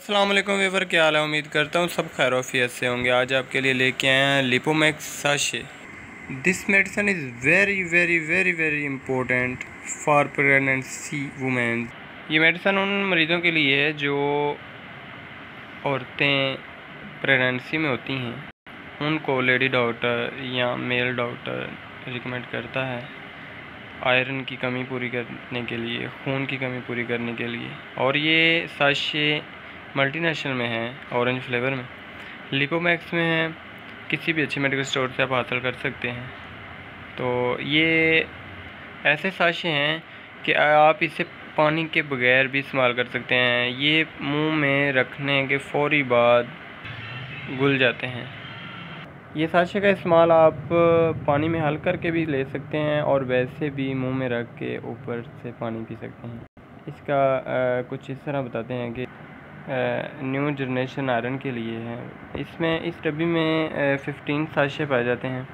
वालेकुम वीवर क्या हाल है? उम्मीद करता हूँ सब खैर वफियत से होंगे। आज आपके लिए लेके आए हैं Lipomax sachet this medicine is very very very very important for pregnancy women ये मेडिसन उन मरीज़ों के लिए है जो औरतें प्रेगनेंसी में होती हैं। उनको लेडी डॉक्टर या मेल डॉक्टर रिकमेंड करता है आयरन की कमी पूरी करने के लिए, खून की कमी पूरी करने के लिए। और ये साशे मल्टीनेशनल में है ऑरेंज फ्लेवर में। लिपोमैक्स में है किसी भी अच्छे मेडिकल स्टोर से आप हासिल कर सकते हैं। तो ये ऐसे साशे हैं कि आप इसे पानी के बगैर भी इस्तेमाल कर सकते हैं। ये मुँह में रखने के फौरी बाद घुल जाते हैं। ये साशे का इस्तेमाल आप पानी में हल करके भी ले सकते हैं और वैसे भी मुँह में रख के ऊपर से पानी पी सकते हैं। इसका आ, कुछ इस तरह बताते हैं कि न्यू जनरेशन आयरन के लिए है। इसमें, इस डब्बी में फ़िफ्टीन साशे पाए जाते हैं।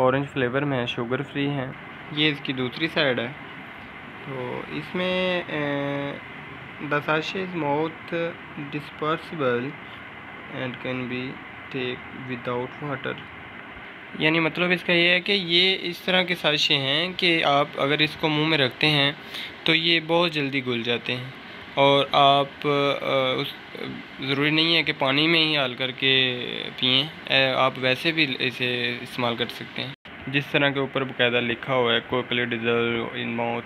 ऑरेंज फ्लेवर में है शुगर फ्री है। ये इसकी दूसरी साइड है। तो इसमें the sachet is mouth dispersible and can be take without water यानी मतलब इसका ये है कि ये इस तरह के साशे हैं कि आप अगर इसको मुँह में रखते हैं तो ये बहुत जल्दी घुल जाते हैं। और आप उस, ज़रूरी नहीं है कि पानी में ही हाल करके पिए आप वैसे भी इसे इस्तेमाल कर सकते हैं। जिस तरह के ऊपर बकायदा लिखा हुआ है कोकली डिजल, इन माउथ